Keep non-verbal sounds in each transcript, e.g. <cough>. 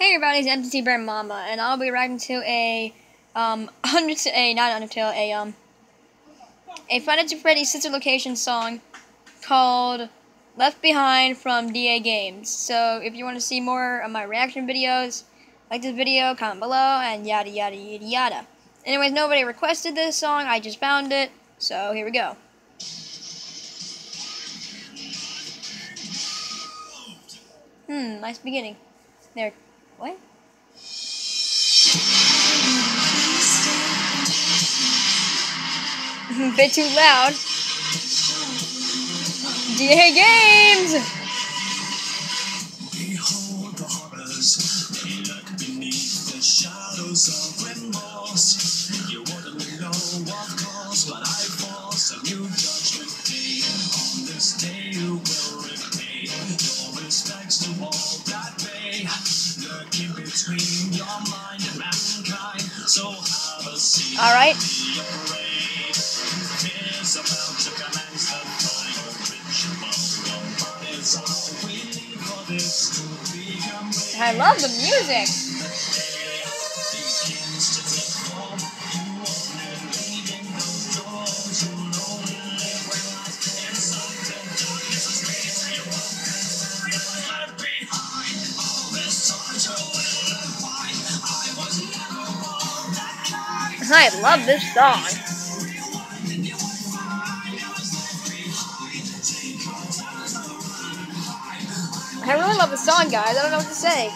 Hey everybody, it's MTT Bear Mama, and I'll be reacting to a, um, <laughs> Undertale, a, not Undertale, a, um, a at Freddy's sister location song called Left Behind from DA Games. So if you want to see more of my reaction videos, like this video, comment below, and yada yada yada yada. Anyways, nobody requested this song, I just found it, so here we go. Hmm, nice beginning. There. What? <laughs> Bit too loud. DA Games! Become real. I love the music. I love this song. I really love the song, guys. I don't know what to say.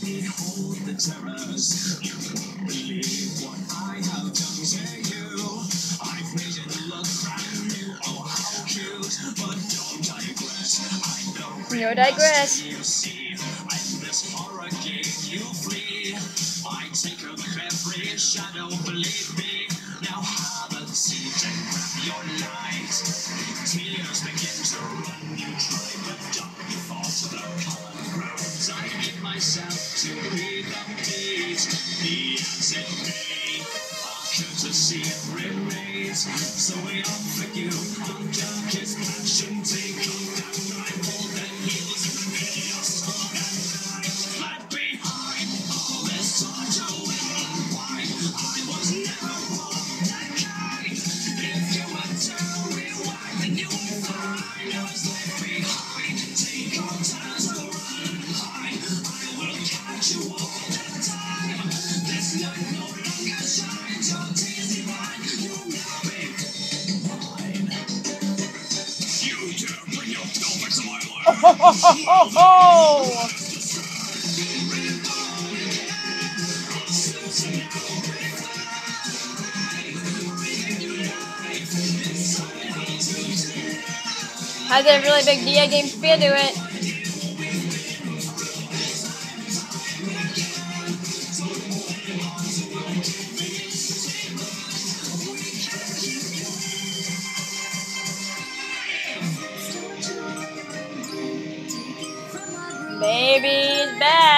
Behold the terrors. No digress. I know digress. You see, this you flee. I take every shadow, believe me. Now and grab your light. Tears begin to run. Myself to the beat. The answer may. Our courtesy remains. So we offer you our darkest passion. Has a really big DA Games feel to it. Baby is back.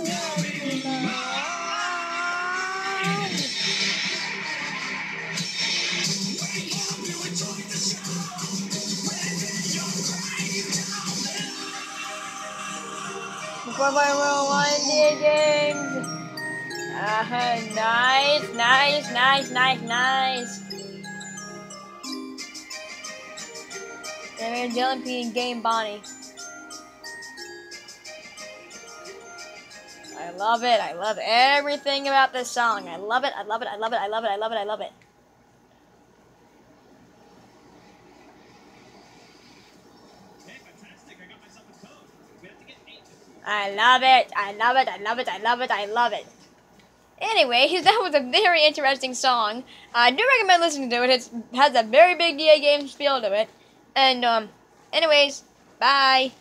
Before I roll one games. nice, nice, nice, nice, nice. There Dylan P and Game Bonnie. I love it. I love everything about this song. I love it. I love it. I love it. I love it. I love it. I love it. I love it. I love it. I love it. I love it. I love it. Anyway, <laughs> that was a very interesting song. I do recommend listening to it. It has a very big DA Games feel to it. And, um, anyways, bye.